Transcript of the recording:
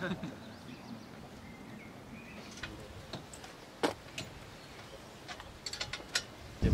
De